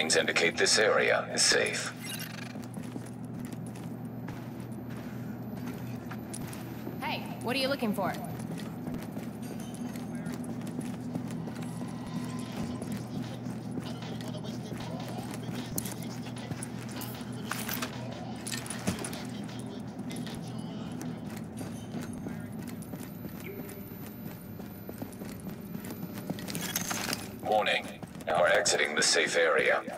readings indicate this area is safe. Hey, what are you looking for? Warning, now we're exiting the safe area.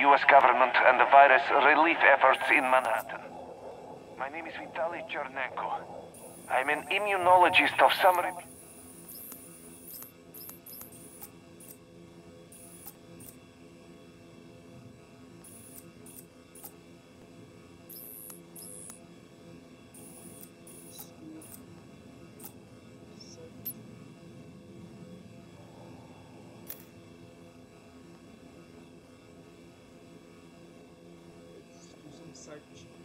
U.S. government and the virus relief efforts in Manhattan. My name is Vitaly Tchernenko. I'm an immunologist of some repute. research.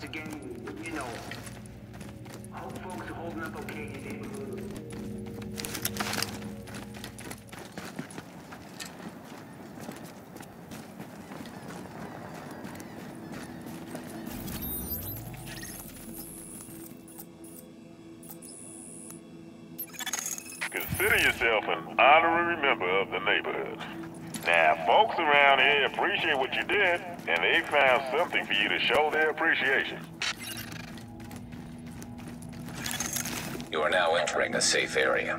once again, you know, hope folks are holding up okay today. Consider yourself an honorary member of the neighborhood. Now, folks around here appreciate what you did and they found something for you to show their appreciation. You are now entering a safe area.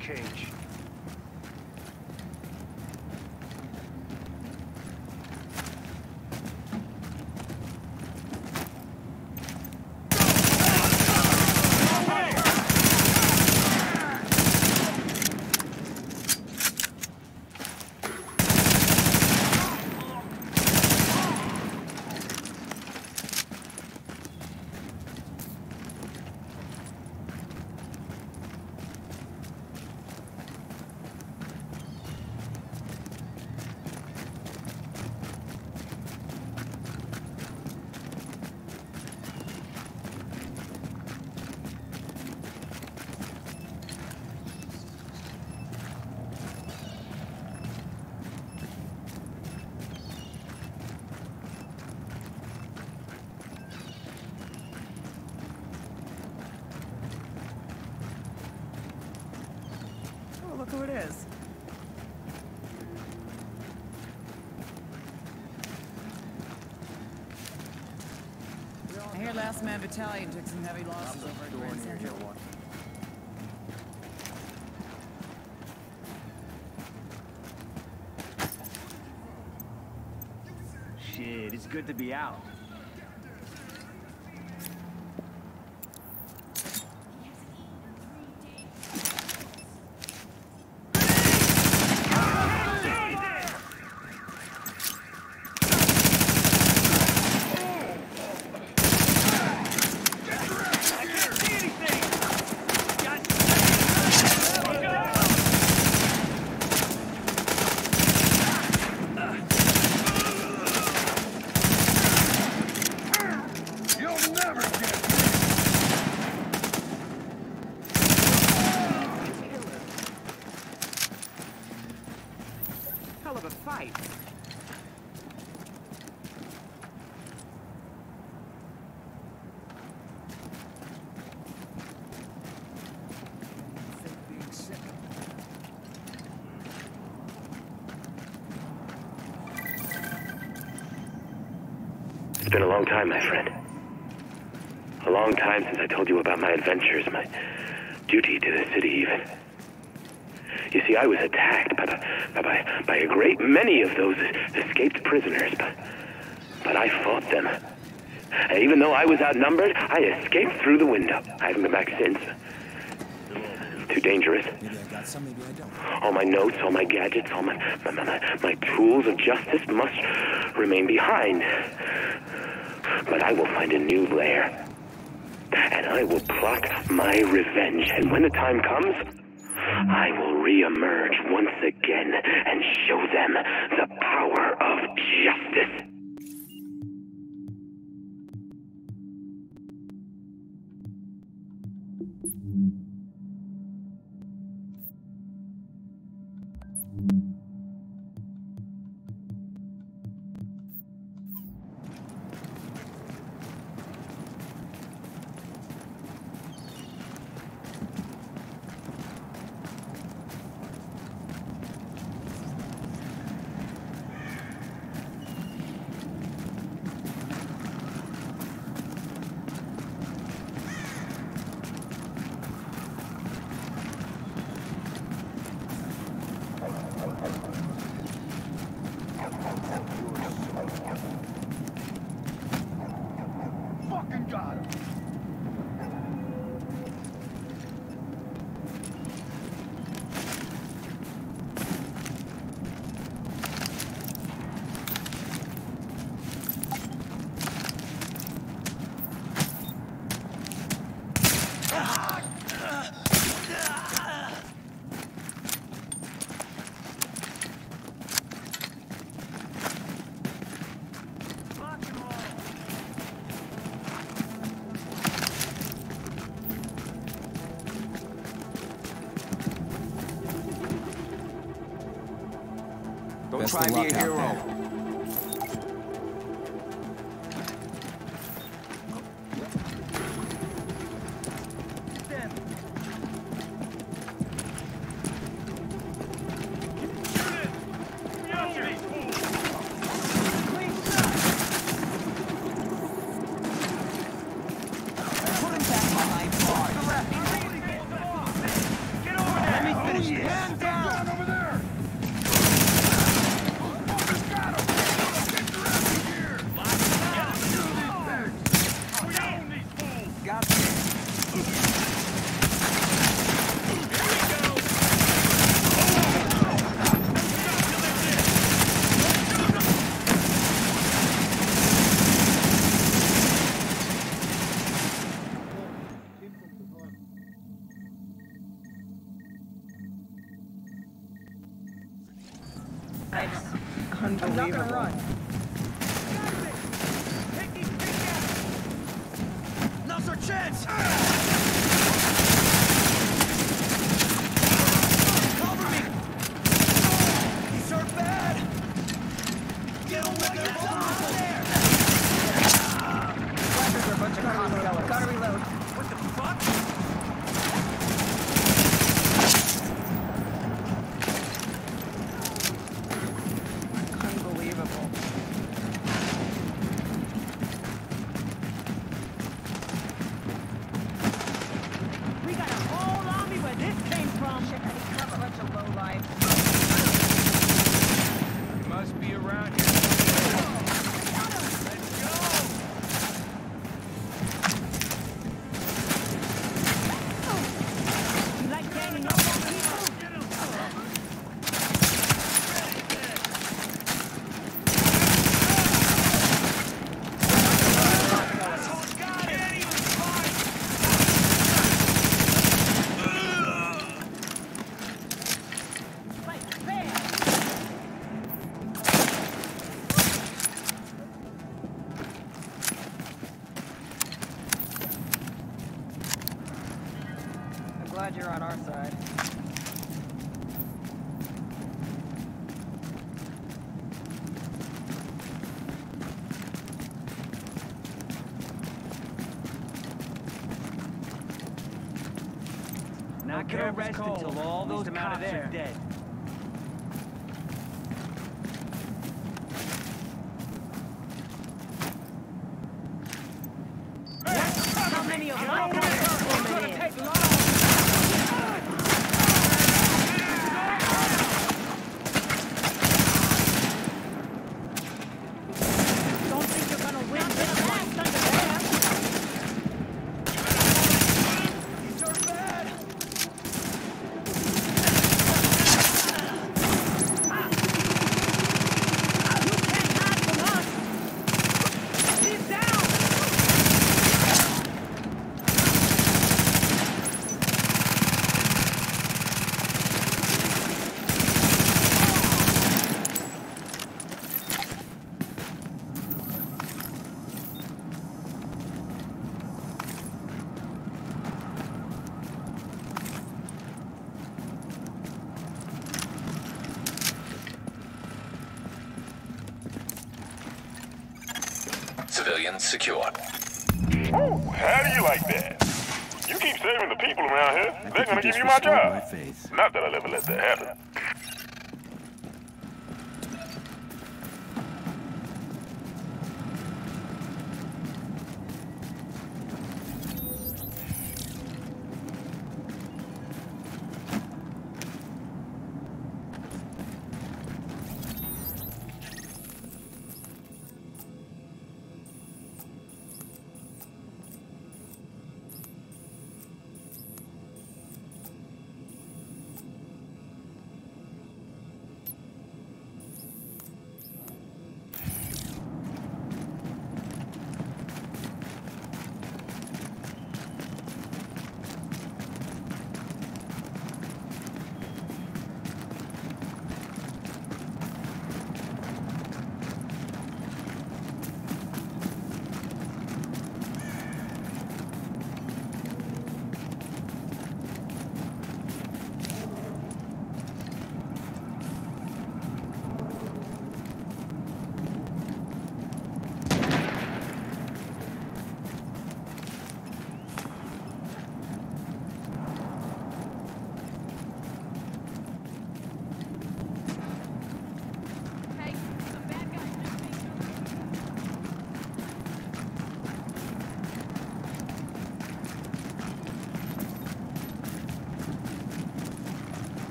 Cage. Oh, look who it is. I hear Last Man Battalion took some heavy losses over at Grand Central. Shit, it's good to be out. You'll never get Hell of a fight. It's been a long time, my friend. A long time since I told you about my adventures, my duty to the city, even. You see, I was attacked by, by, by, by a great many of those escaped prisoners, but, but I fought them. And even though I was outnumbered, I escaped through the window. I haven't been back since. Too dangerous. All my notes, all my gadgets, all my, my, my, my tools of justice must remain behind. I will find a new lair. And I will plot my revenge. And when the time comes, I will reemerge once again and show them the power of justice. Try and be luck a out hero. there. secure. Ooh, how do you like that? You keep saving the people around here. They're gonna give you my job. My Not that I'll ever let that happen.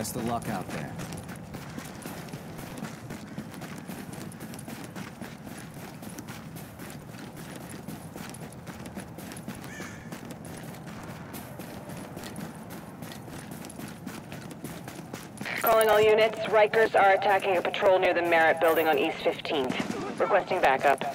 Best of luck out there. Calling all units, Rikers are attacking a patrol near the Merritt building on East 15th. Requesting backup.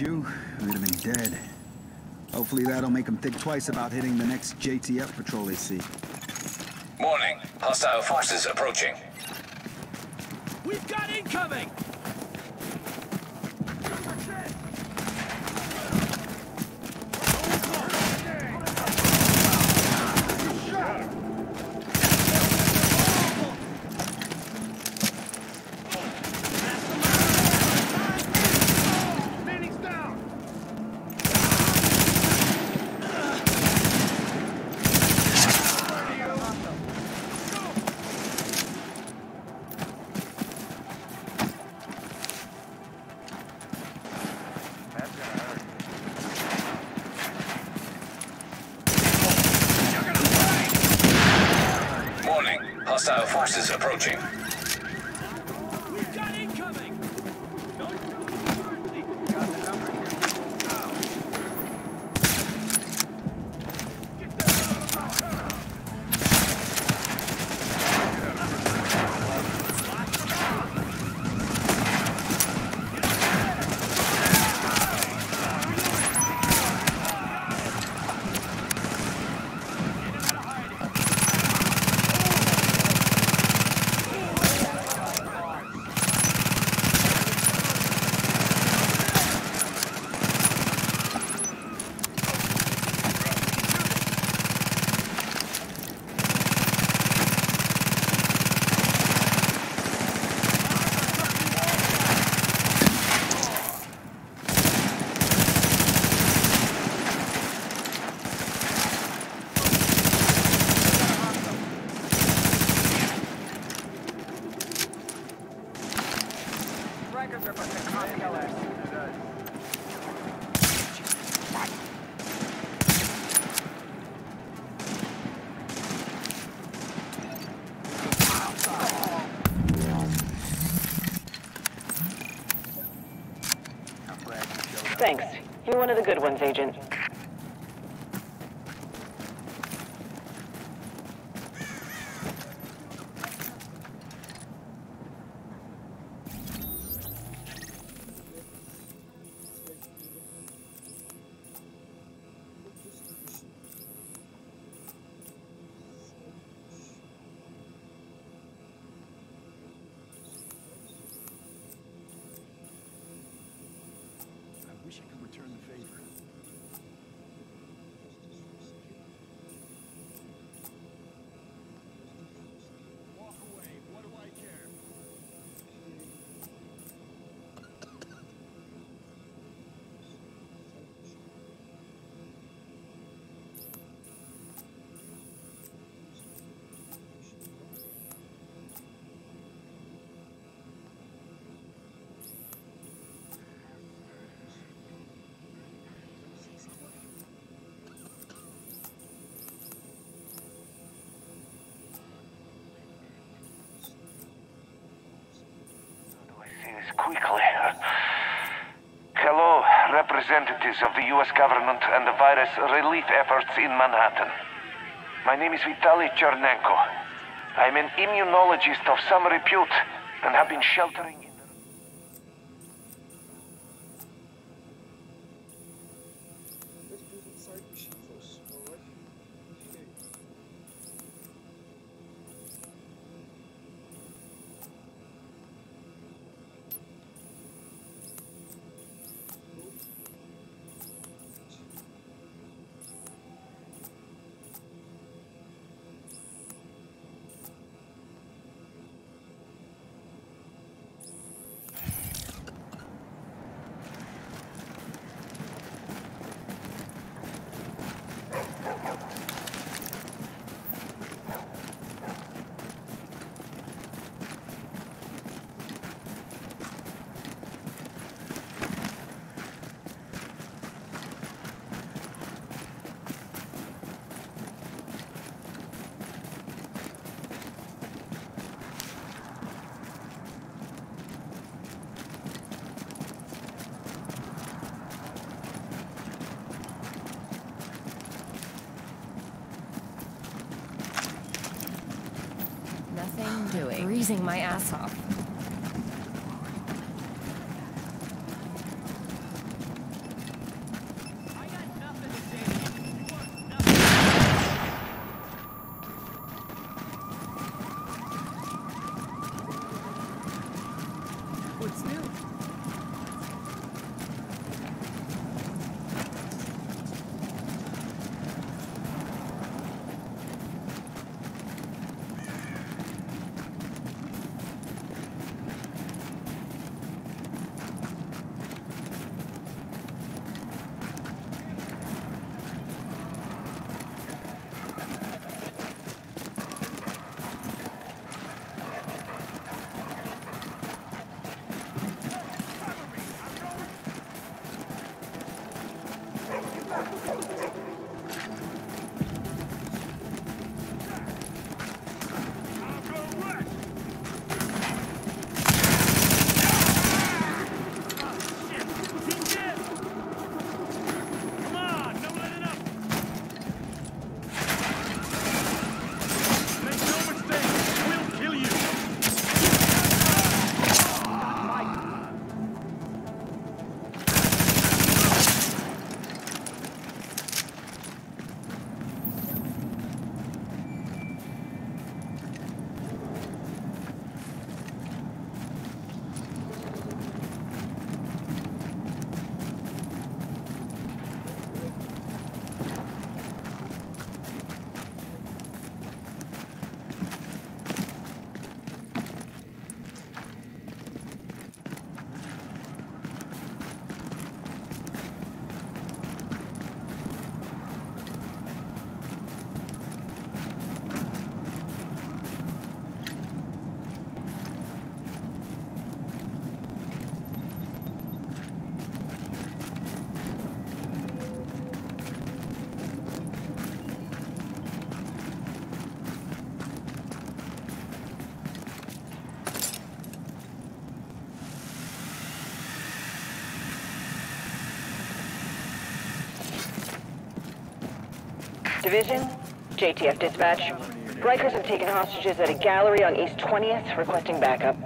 You, we'd have been dead. Hopefully that'll make him think twice about hitting the next JTF patrol they see. Morning. Hostile forces approaching. good ones, Agent. Quickly. Hello, representatives of the U.S. government and the virus relief efforts in Manhattan. My name is Vitaly Tchernenko. I'm an immunologist of some repute and have been sheltering Freezing my ass off. Division, JTF dispatch. Rikers have taken hostages at a gallery on East 20th, requesting backup.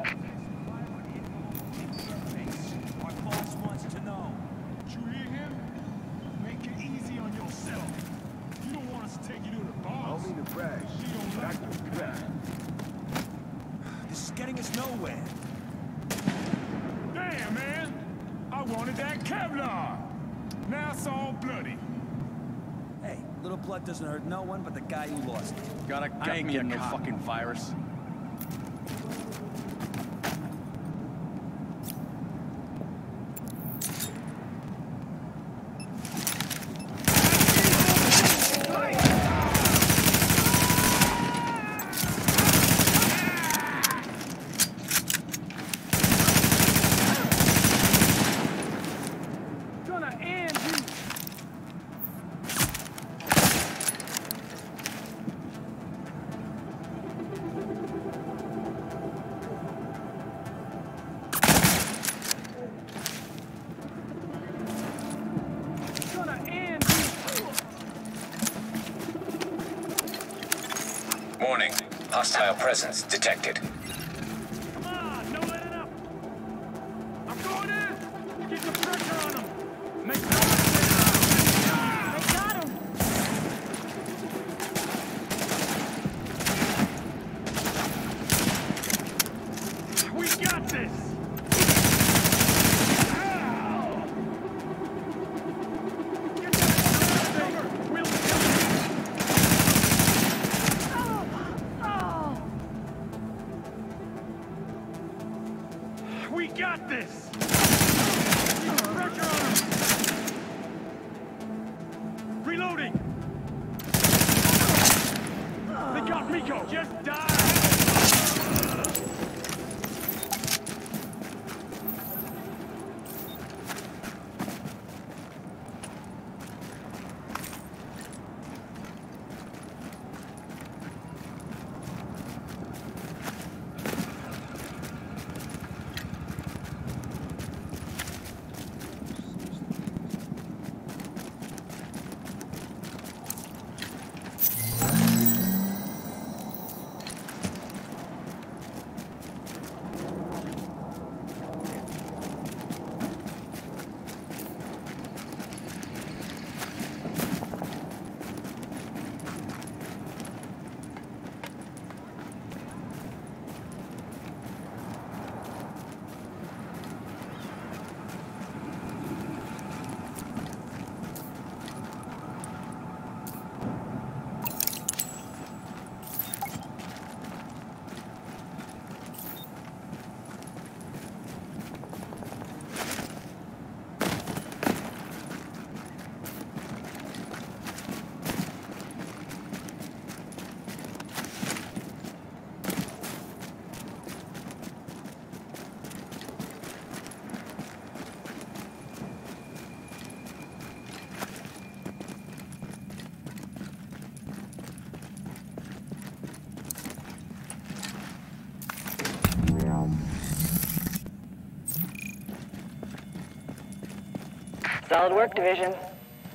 Work, Division.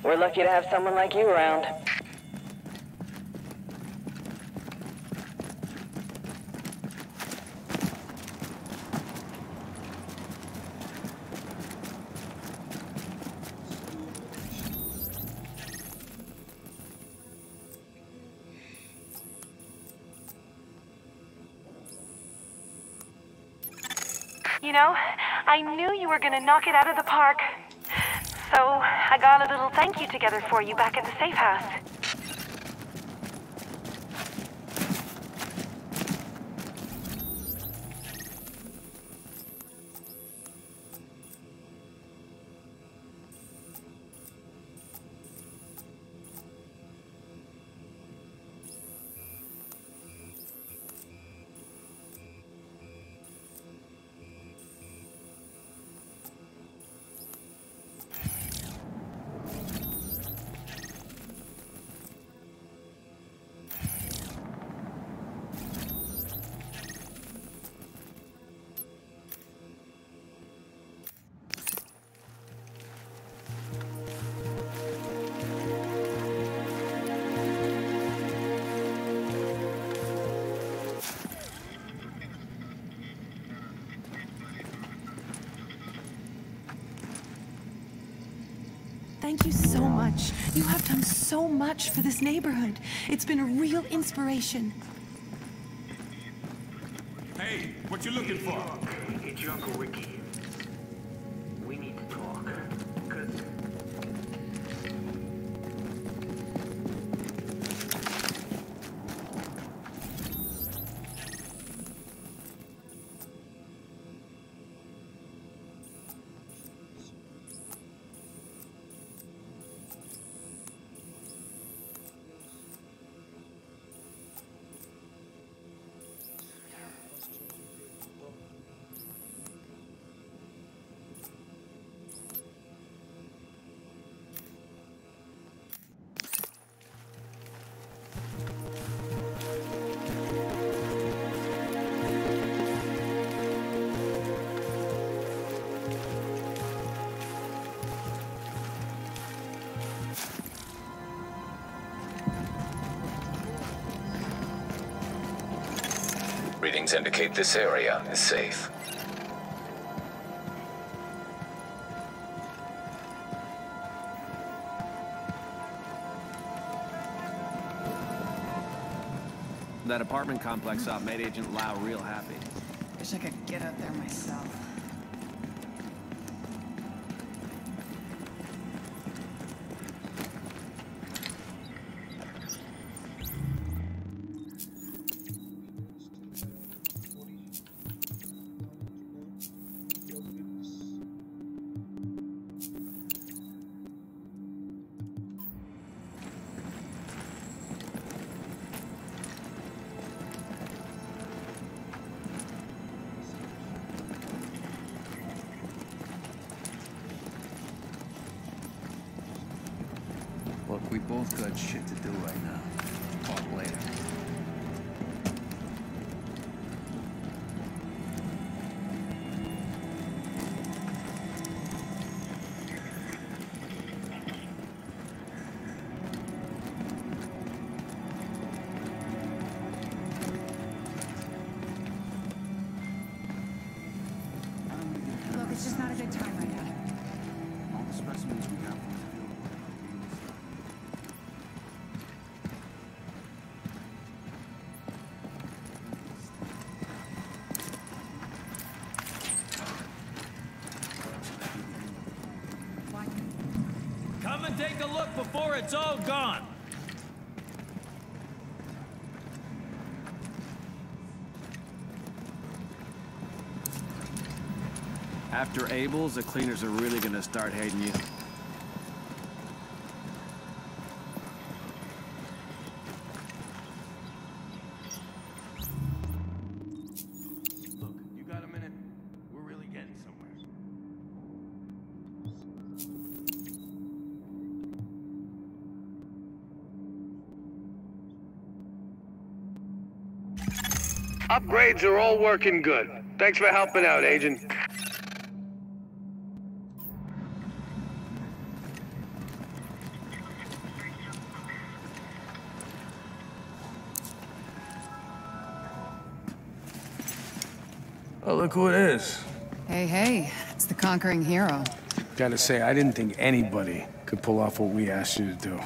We're lucky to have someone like you around. You know, I knew you were gonna knock it out of the Got a little thank you together for you back at the safe house. So much for this neighborhood. It's been a real inspiration. Readings indicate this area is safe. That apartment complex op made Agent Lau real happy. Wish I could get out there myself. After Abel's, the cleaners are really gonna start hating you. Look, you got a minute? We're really getting somewhere. Upgrades are all working good. Thanks for helping out, Agent. Look who it is. Hey, hey, it's the conquering hero. Gotta say, I didn't think anybody could pull off what we asked you to do.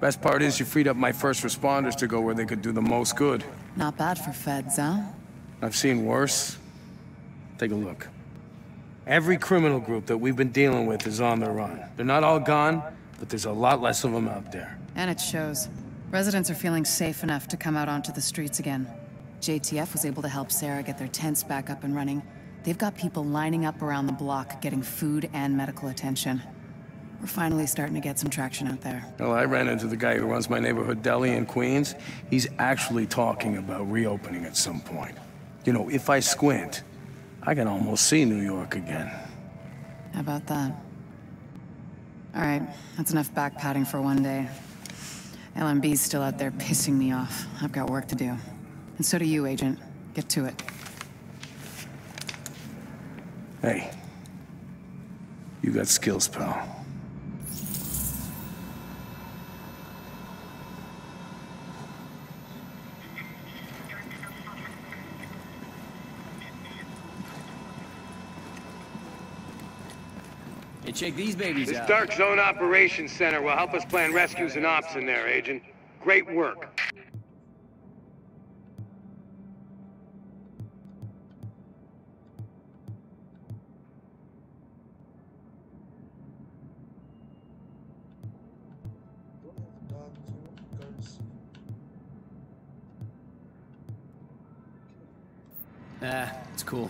Best part is you freed up my first responders to go where they could do the most good. Not bad for feds, huh? I've seen worse. Take a look. Every criminal group that we've been dealing with is on the run. They're not all gone, but there's a lot less of them out there. And it shows. Residents are feeling safe enough to come out onto the streets again. JTF was able to help Sarah get their tents back up and running. They've got people lining up around the block getting food and medical attention. We're finally starting to get some traction out there. Well, I ran into the guy who runs my neighborhood deli in Queens. He's actually talking about reopening at some point. You know, if I squint, I can almost see New York again. How about that? All right, that's enough back patting for one day. LMB's still out there pissing me off. I've got work to do. And so do you, Agent. Get to it. Hey, you got skills, pal. Hey, check these babies This out. Dark Zone Operations Center will help us plan rescues and ops in there, Agent. Great work. Cool.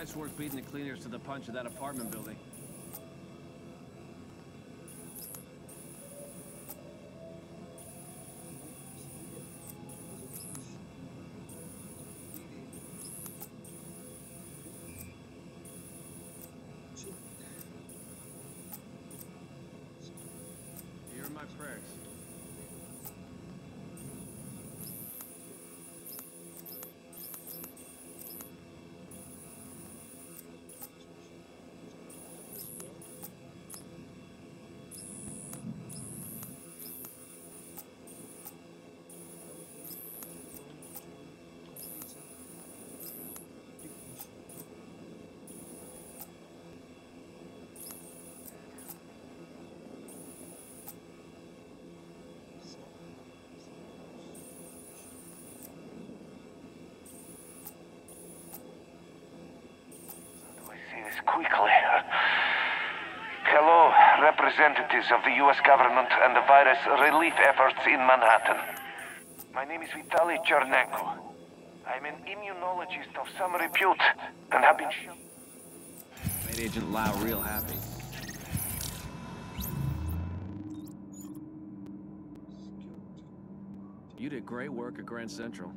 Nice work beating the cleaners to the punch of that apartment building. Quickly. Hello, representatives of the U.S. government and the virus relief efforts in Manhattan. My name is Vitaly Tchernenko. I'm an immunologist of some repute and have been. Made Agent Lau real happy. You did great work at Grand Central.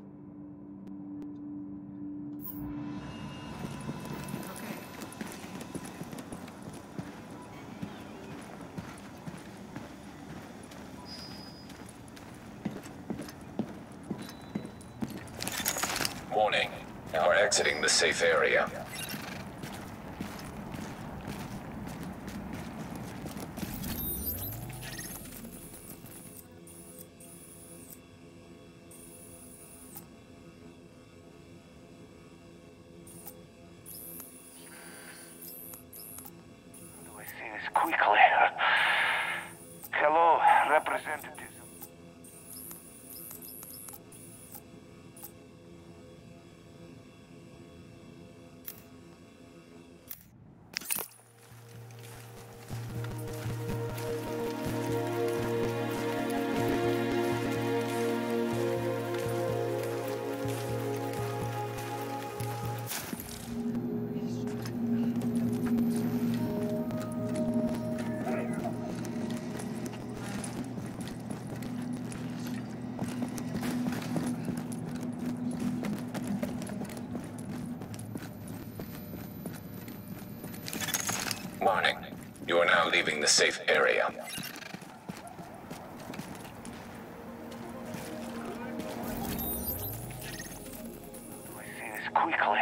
Safe area. Safe area. see this quickly.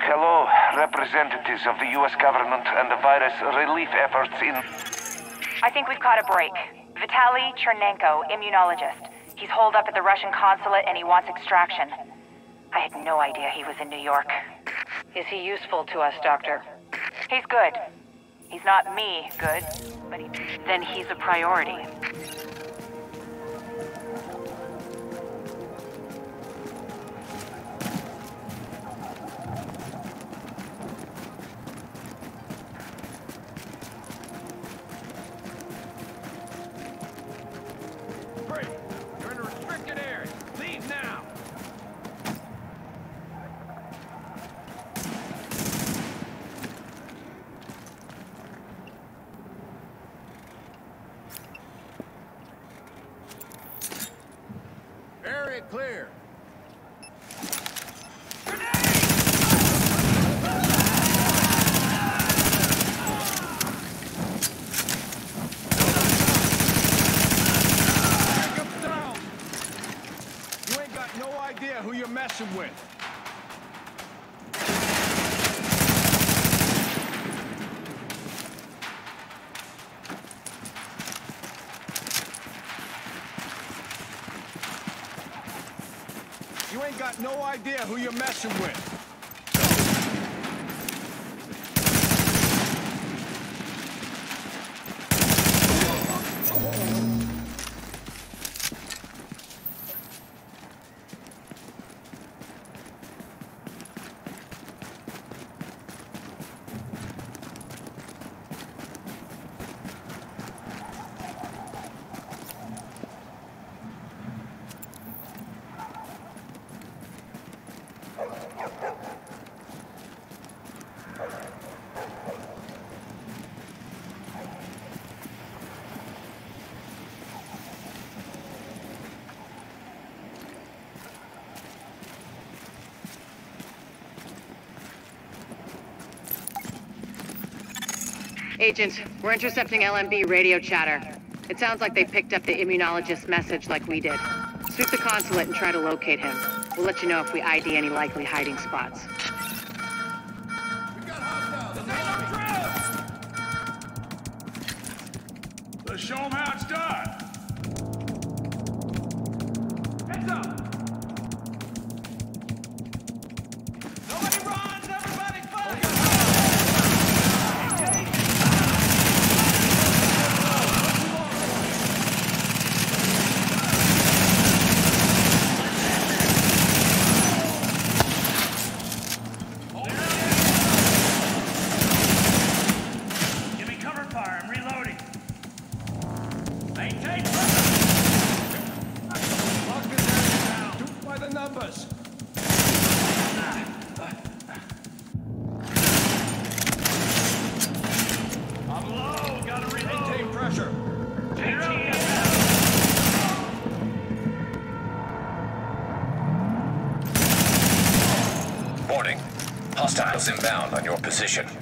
Hello, representatives of the U.S. government and the virus relief efforts in. I think we've caught a break. Vitaly Tchernenko, immunologist. He's holed up at the Russian consulate and he wants extraction. I had no idea he was in New York. Is he useful to us, Doctor? He's good. He's not me good, but he... then he's a priority. Who you're Agent, we're intercepting LMB radio chatter. It sounds like they picked up the immunologist's message like we did. Sweep the consulate and try to locate him. We'll let you know if we ID any likely hiding spots. position.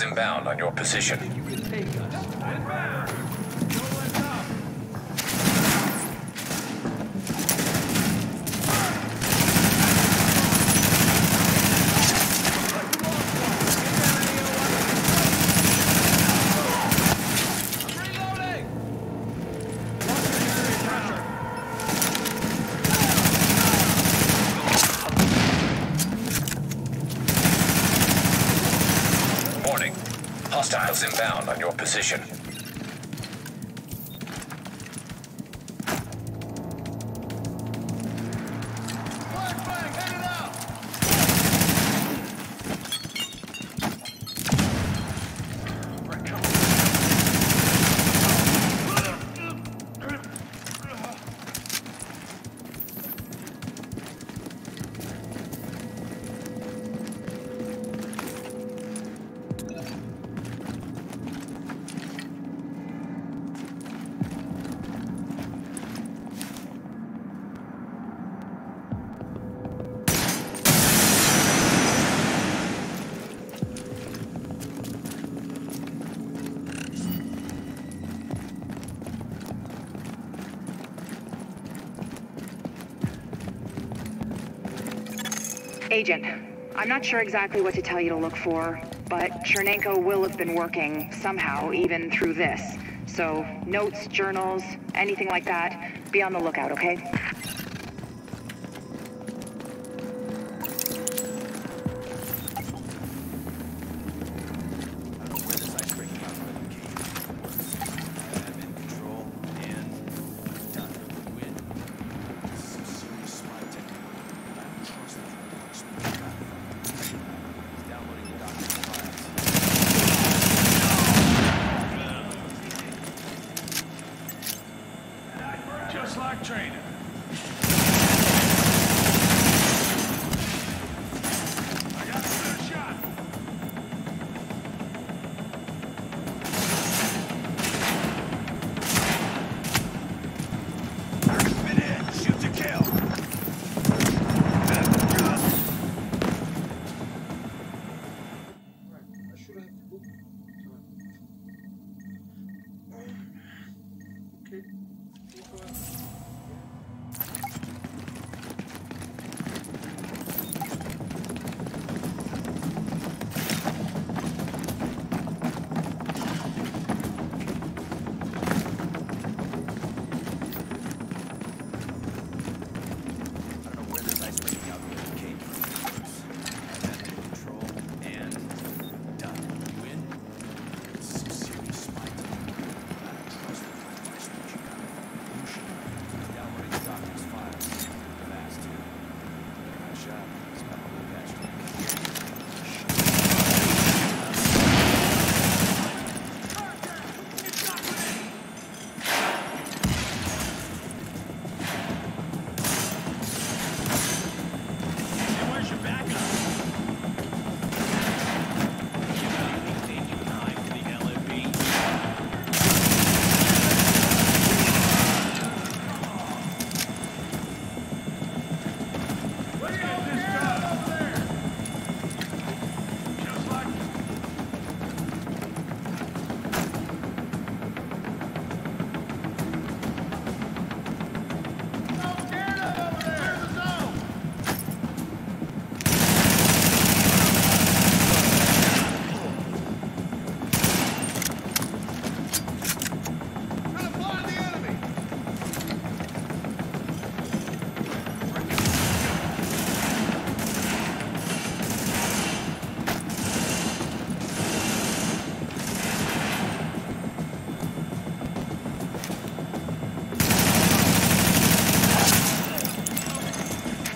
Inbound on your position. I'm not sure exactly what to tell you to look for, but Tchernenko will have been working somehow, even through this. So, notes, journals, anything like that, be on the lookout, okay?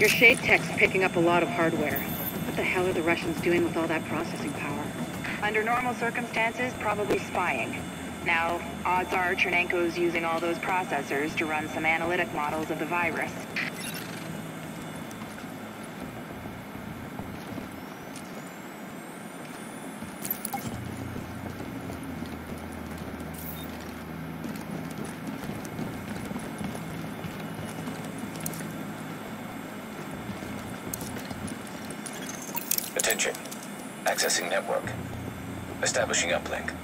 Your shade tech's picking up a lot of hardware. What the hell are the Russians doing with all that processing power? Under normal circumstances, probably spying. Now, odds are Tchernenko's using all those processors to run some analytic models of the virus. Attention. Accessing network. Establishing uplink.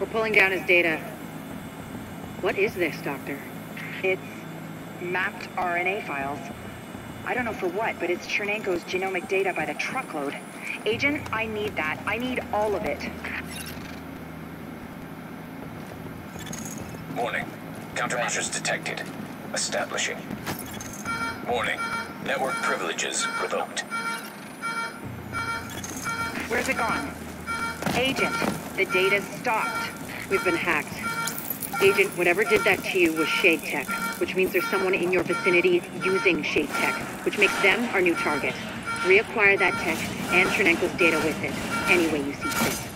We're pulling down his data. What is this, Doctor? It's mapped RNA files. I don't know for what, but it's Tchernenko's genomic data by the truckload. Agent, I need that. I need all of it. Warning. Countermeasures detected. Establishing. Warning. Network privileges revoked. Where's it gone? Agent, The data stopped. We've been hacked. Agent, whatever did that to you was Shade Tech, which means there's someone in your vicinity using Shade Tech, which makes them our new target. Reacquire that tech and Tchernenko's data with it, any way you see fit.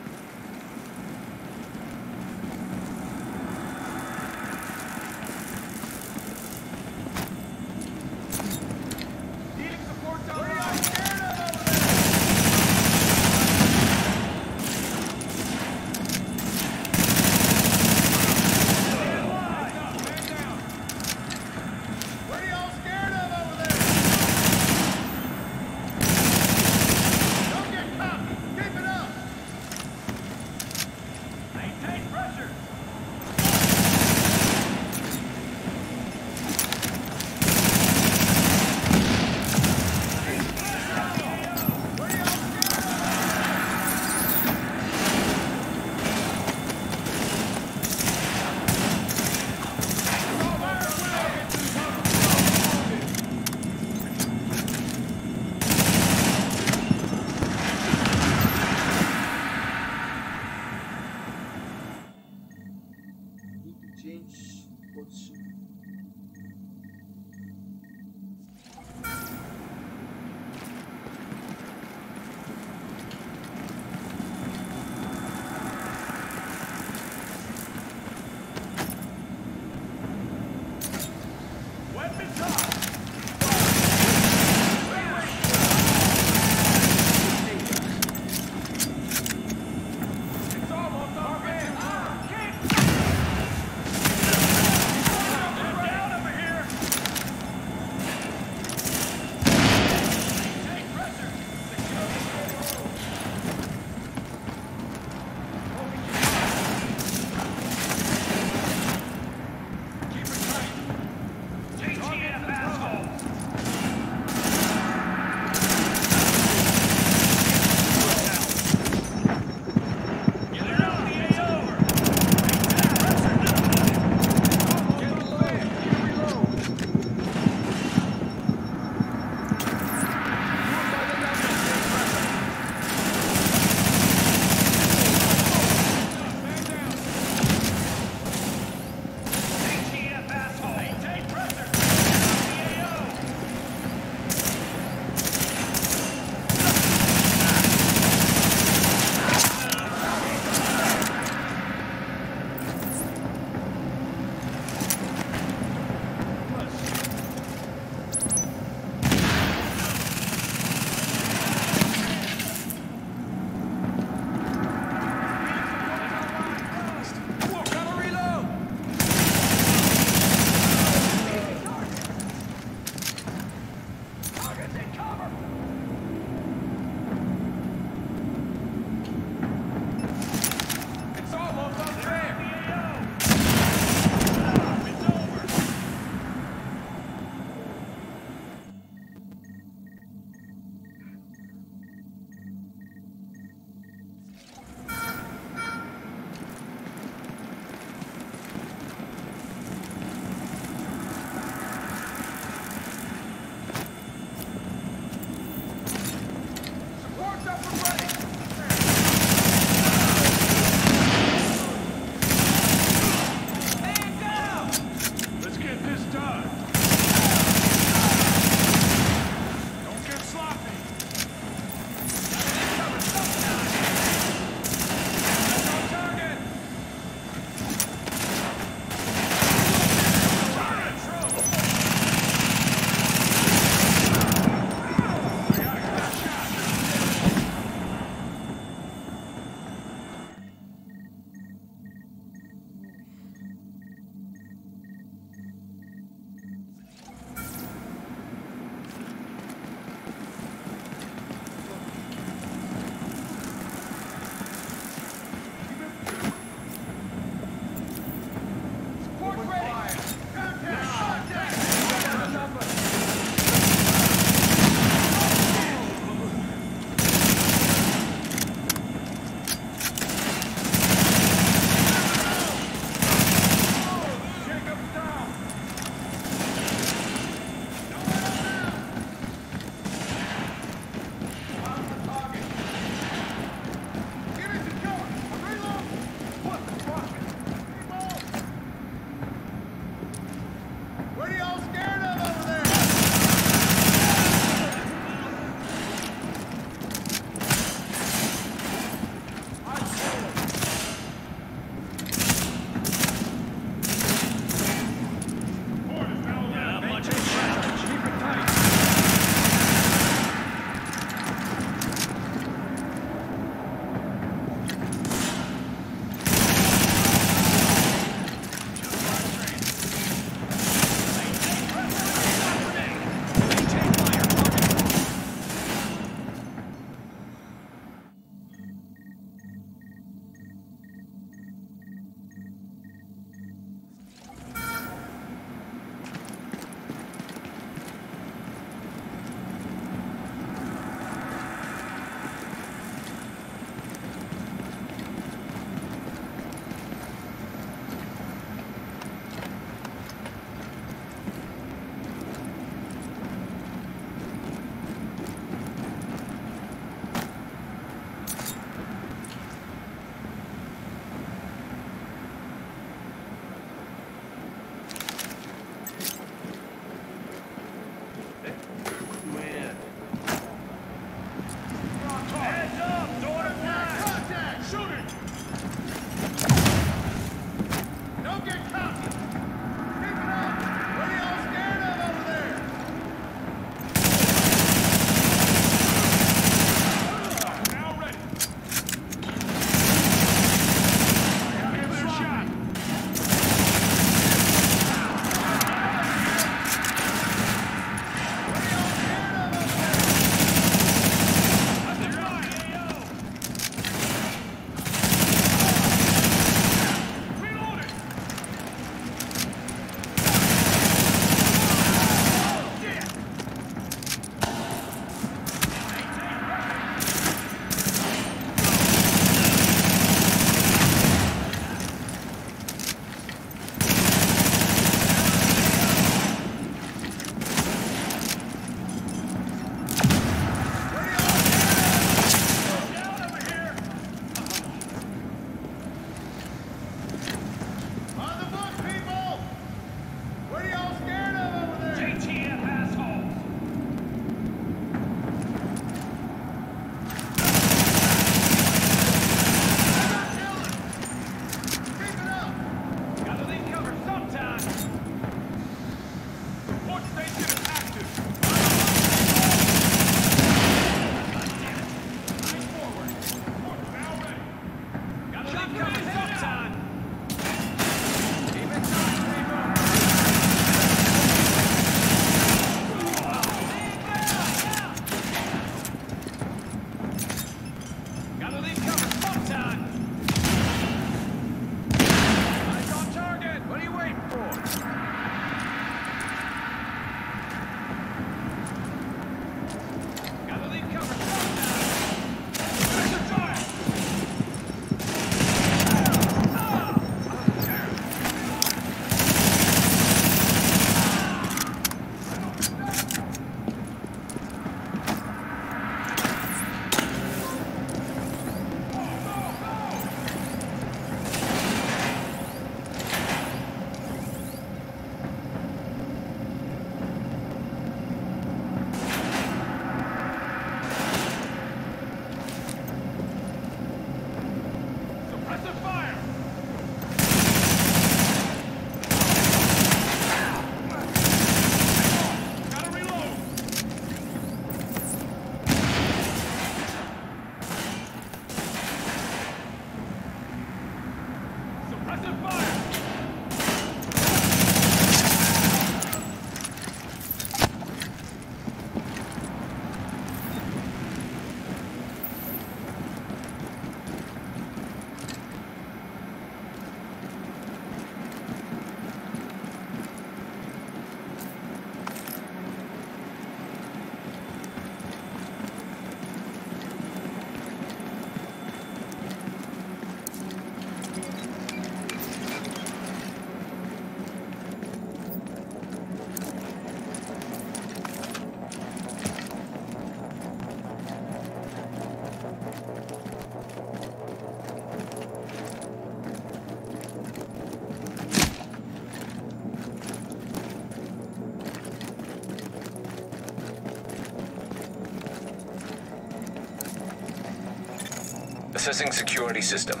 Accessing security system.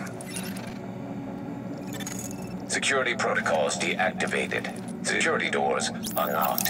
Security protocols deactivated. Security doors unlocked.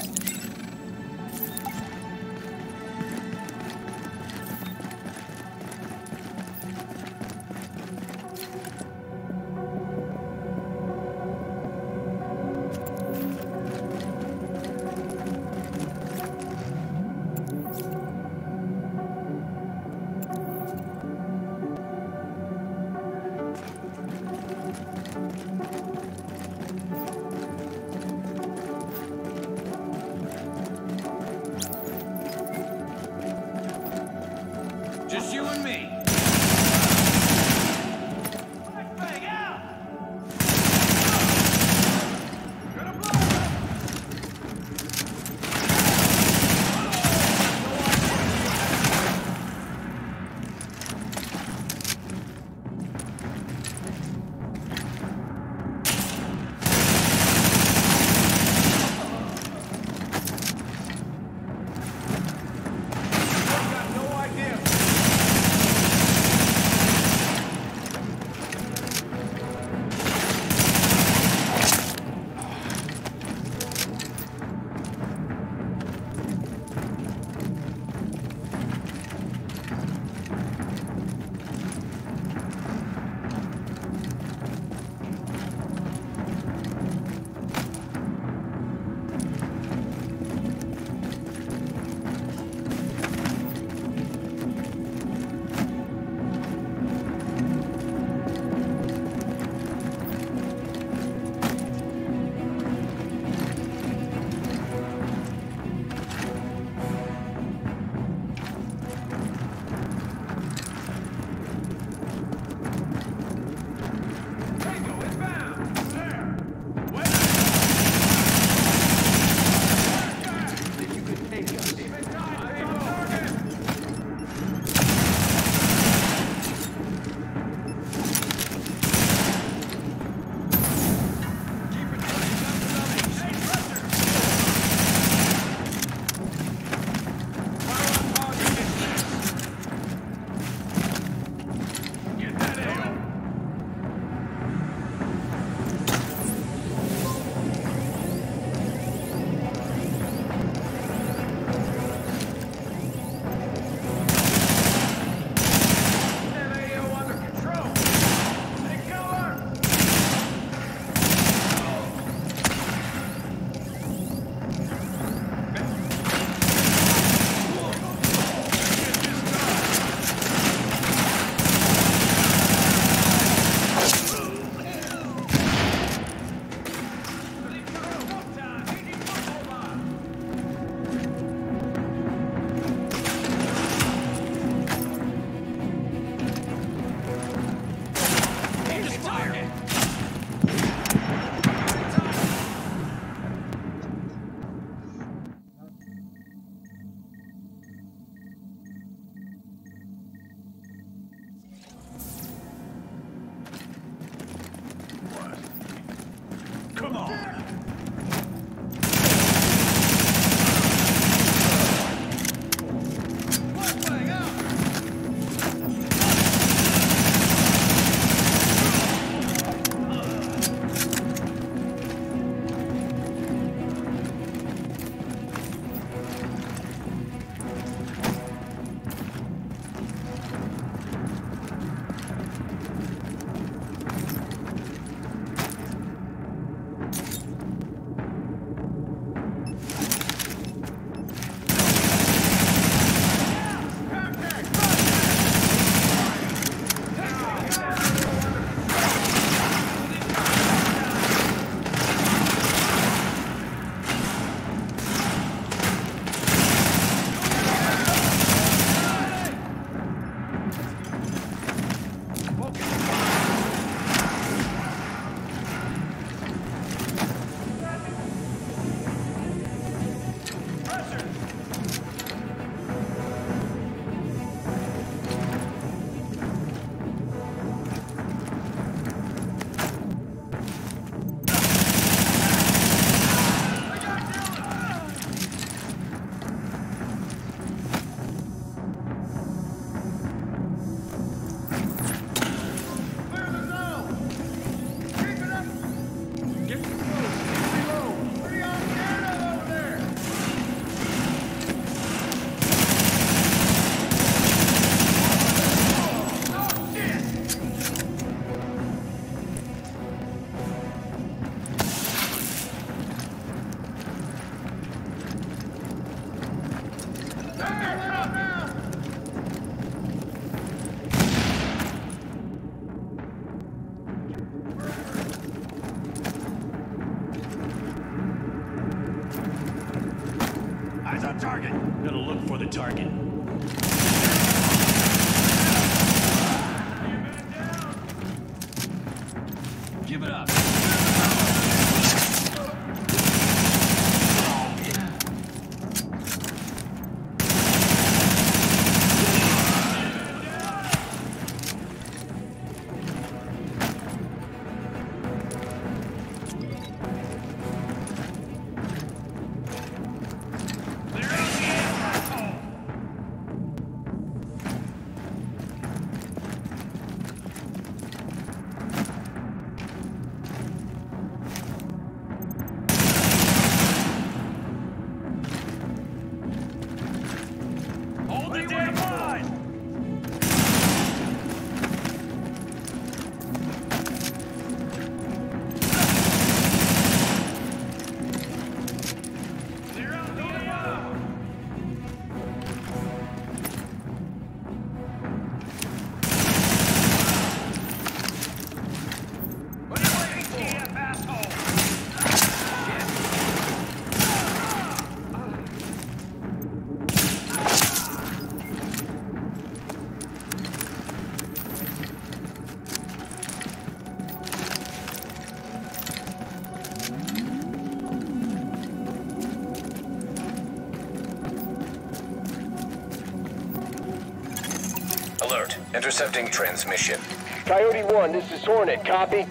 Intercepting transmission. Coyote 1, this is Hornet. Copy?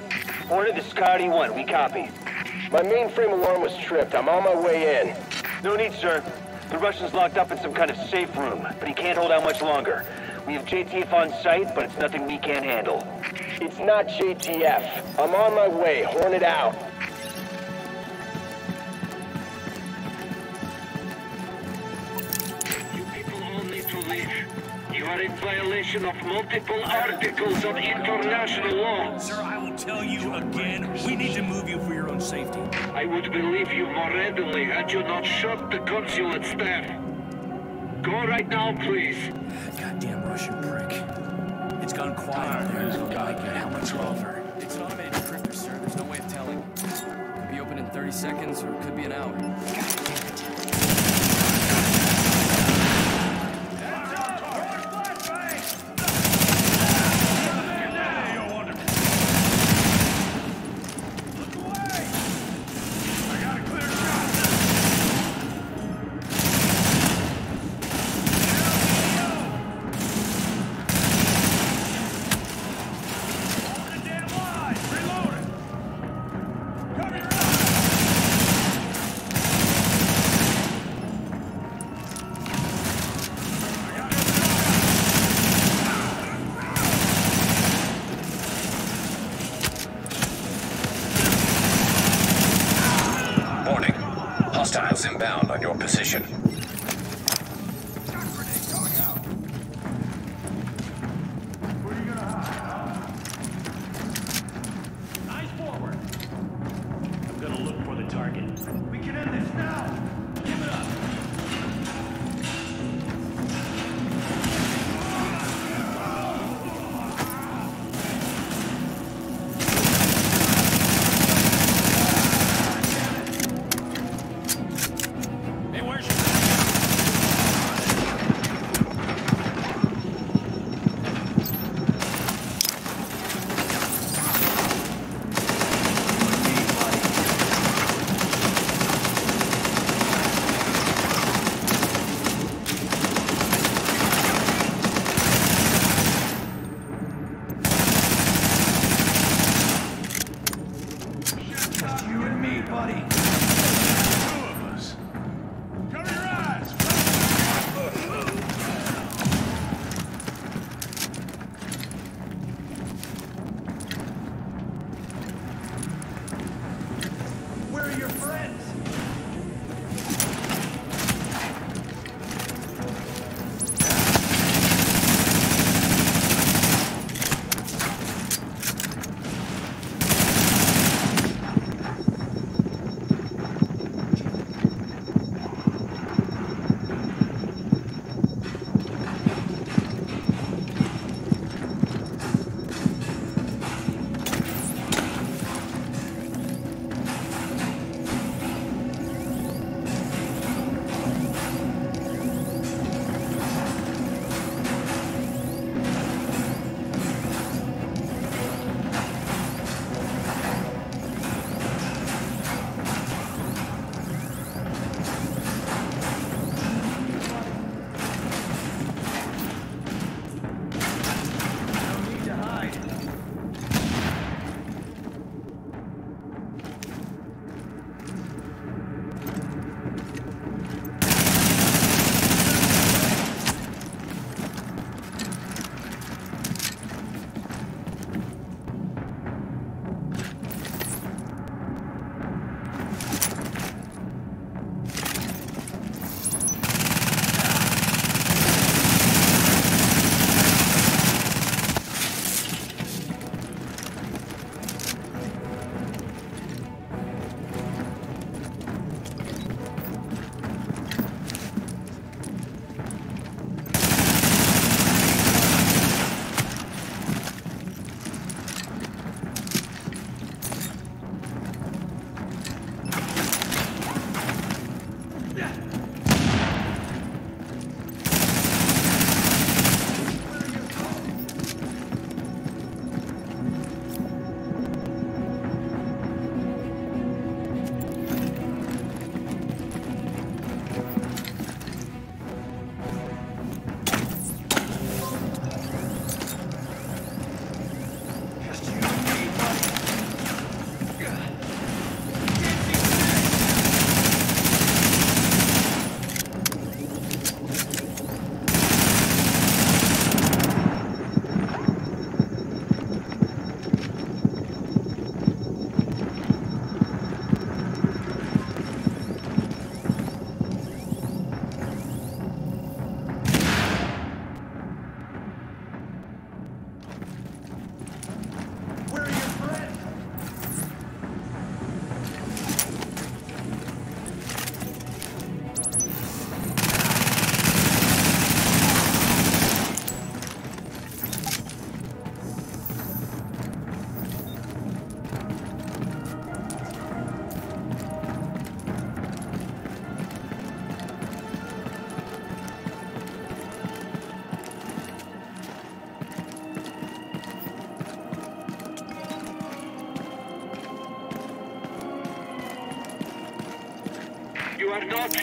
Hornet, this is Coyote 1. We copy. My mainframe alarm was tripped. I'm on my way in. No need, sir. The Russian's locked up in some kind of safe room, but he can't hold out much longer. We have JTF on site, but it's nothing we can't handle. It's not JTF. I'm on my way. Hornet out. Violation of multiple articles of international law. Sir, I will tell you again, we need to move you for your own safety. I would believe you more readily had you not shot the consulate staff. Go right now, please. Goddamn Russian prick. It's gone quiet. There's no guy get helmets over. It's an automated decryptor, sir. There's no way of telling. Could be open in 30 seconds, or it could be an hour.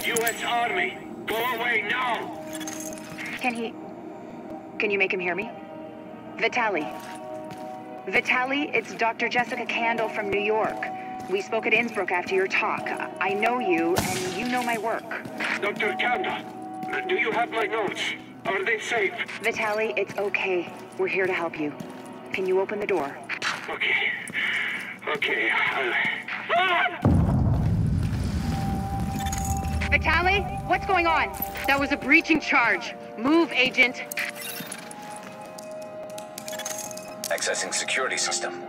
U.S. Army. Go away now. Can he... Can you make him hear me? Vitali. Vitali, it's Dr. Jessica Kandel from New York. We spoke at Innsbruck after your talk. I know you, and you know my work. Dr. Kandel, do you have my notes? Are they safe? Vitali, it's okay. We're here to help you. Can you open the door? Okay. Okay, I'll... Ah! Vitali, what's going on? That was a breaching charge. Move, Agent. Accessing security system.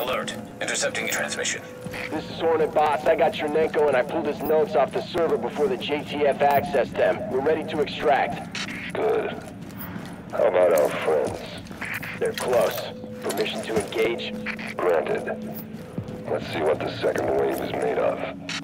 Alert. Intercepting transmission. This is Hornet Boss. I got Tchernenko and I pulled his notes off the server before the JTF accessed them. We're ready to extract. Good. How about our friends? They're close. Permission to engage? Granted. Let's see what the second wave is made of.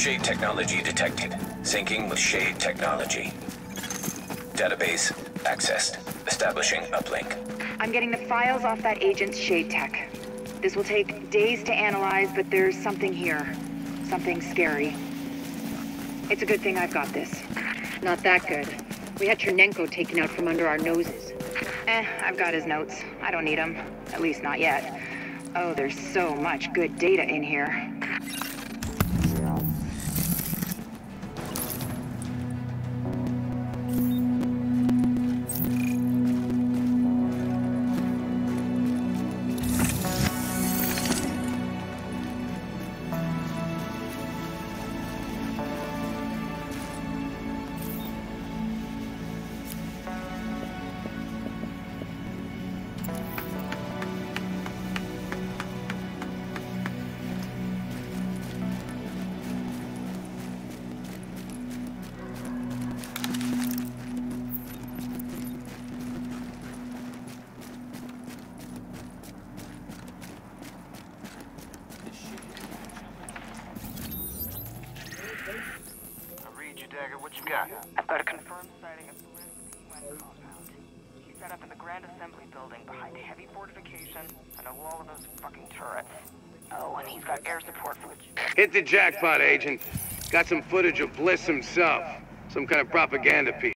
Shade technology detected. Syncing with Shade technology. Database accessed. Establishing uplink. I'm getting the files off that agent's shade tech. This will take days to analyze, but there's something here. Something scary. It's a good thing I've got this. Not that good. We had Tchernenko taken out from under our noses. Eh, I've got his notes. I don't need them. At least not yet. Oh, there's so much good data in here. Hit the jackpot, Agent. Got some footage of Bliss himself. Some kind of propaganda piece.